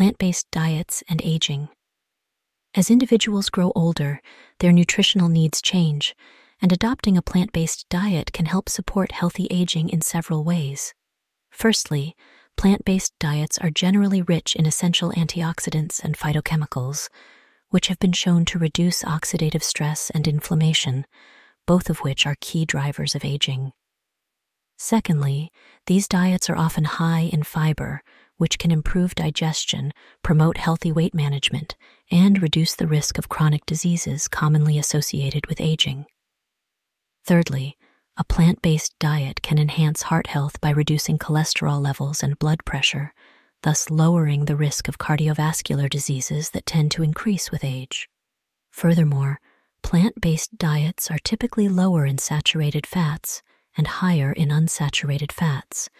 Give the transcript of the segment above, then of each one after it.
plant based diets and aging. As individuals grow older, their nutritional needs change, and adopting a plant based diet can help support healthy aging in several ways. Firstly, plant based diets are generally rich in essential antioxidants and phytochemicals, which have been shown to reduce oxidative stress and inflammation, both of which are key drivers of aging. Secondly, these diets are often high in fiber, which can improve digestion, promote healthy weight management, and reduce the risk of chronic diseases commonly associated with aging. Thirdly, a plant based diet can enhance heart health by reducing cholesterol levels and blood pressure, thus lowering the risk of cardiovascular diseases that tend to increase with age. Furthermore, plant based diets are typically lower in saturated fats and higher in unsaturated fats,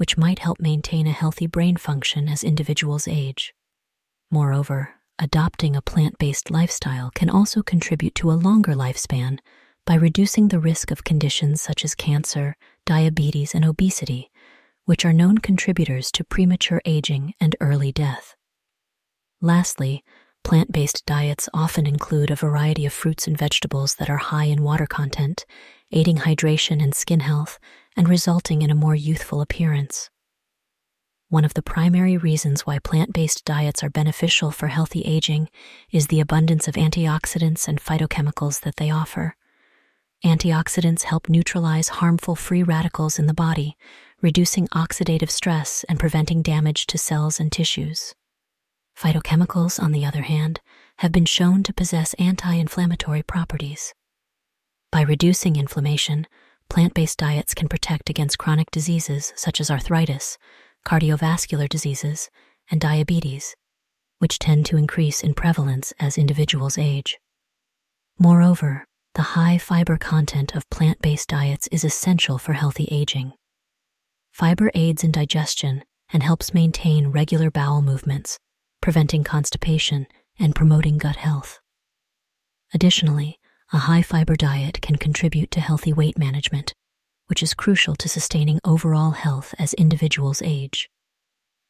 which might help maintain a healthy brain function as individuals age. Moreover, adopting a plant based lifestyle can also contribute to a longer lifespan by reducing the risk of conditions such as cancer, diabetes, and obesity, which are known contributors to premature aging and early death. Lastly, Plant based diets often include a variety of fruits and vegetables that are high in water content, aiding hydration and skin health, and resulting in a more youthful appearance. One of the primary reasons why plant based diets are beneficial for healthy aging is the abundance of antioxidants and phytochemicals that they offer. Antioxidants help neutralize harmful free radicals in the body, reducing oxidative stress and preventing damage to cells and tissues. Phytochemicals, on the other hand, have been shown to possess anti inflammatory properties. By reducing inflammation, plant based diets can protect against chronic diseases such as arthritis, cardiovascular diseases, and diabetes, which tend to increase in prevalence as individuals age. Moreover, the high fiber content of plant based diets is essential for healthy aging. Fiber aids in digestion and helps maintain regular bowel movements, preventing constipation and promoting gut health. Additionally, a high fiber diet can contribute to healthy weight management, which is crucial to sustaining overall health as individuals age.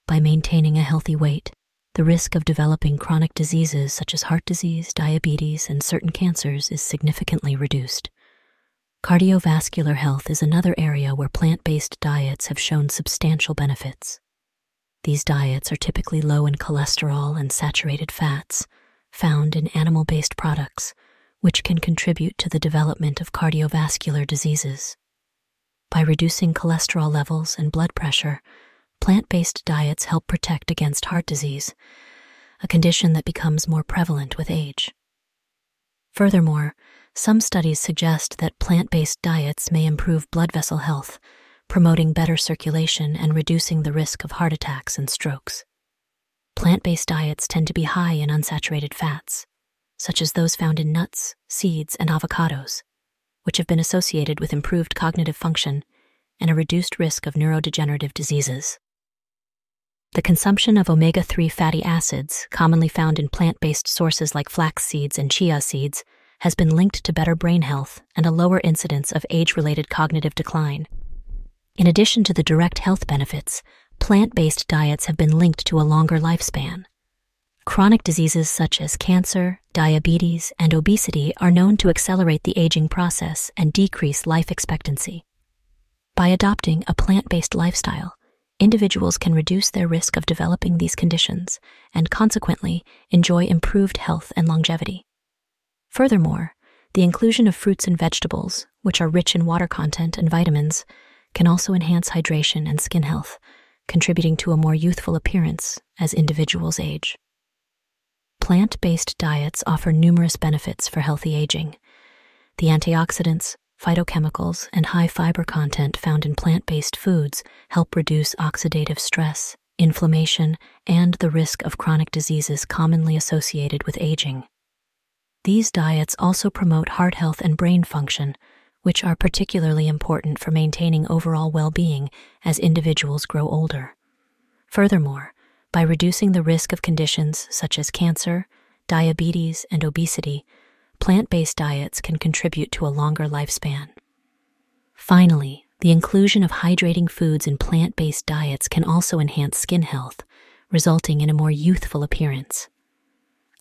By maintaining a healthy weight, the risk of developing chronic diseases such as heart disease, diabetes, and certain cancers is significantly reduced. Cardiovascular health is another area where plant based diets have shown substantial benefits. These diets are typically low in cholesterol and saturated fats found in animal based products, which can contribute to the development of cardiovascular diseases. By reducing cholesterol levels and blood pressure, plant based diets help protect against heart disease, a condition that becomes more prevalent with age. Furthermore, some studies suggest that plant based diets may improve blood vessel health promoting better circulation and reducing the risk of heart attacks and strokes. Plant based diets tend to be high in unsaturated fats, such as those found in nuts, seeds, and avocados, which have been associated with improved cognitive function and a reduced risk of neurodegenerative diseases. The consumption of omega 3 fatty acids, commonly found in plant based sources like flax seeds and chia seeds, has been linked to better brain health and a lower incidence of age related cognitive decline. In addition to the direct health benefits, plant based diets have been linked to a longer lifespan. Chronic diseases such as cancer, diabetes, and obesity are known to accelerate the aging process and decrease life expectancy. By adopting a plant based lifestyle, individuals can reduce their risk of developing these conditions and consequently enjoy improved health and longevity. Furthermore, the inclusion of fruits and vegetables, which are rich in water content and vitamins, can also enhance hydration and skin health, contributing to a more youthful appearance as individuals age. Plant based diets offer numerous benefits for healthy aging. The antioxidants, phytochemicals, and high fiber content found in plant based foods help reduce oxidative stress, inflammation, and the risk of chronic diseases commonly associated with aging. These diets also promote heart health and brain function, which are particularly important for maintaining overall well being as individuals grow older. Furthermore, by reducing the risk of conditions such as cancer, diabetes, and obesity, plant based diets can contribute to a longer lifespan. Finally, the inclusion of hydrating foods in plant based diets can also enhance skin health, resulting in a more youthful appearance.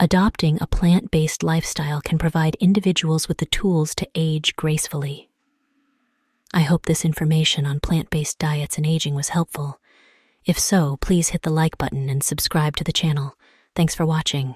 Adopting a plant based lifestyle can provide individuals with the tools to age gracefully. I hope this information on plant based diets and aging was helpful. If so, please hit the like button and subscribe to the channel. Thanks for watching.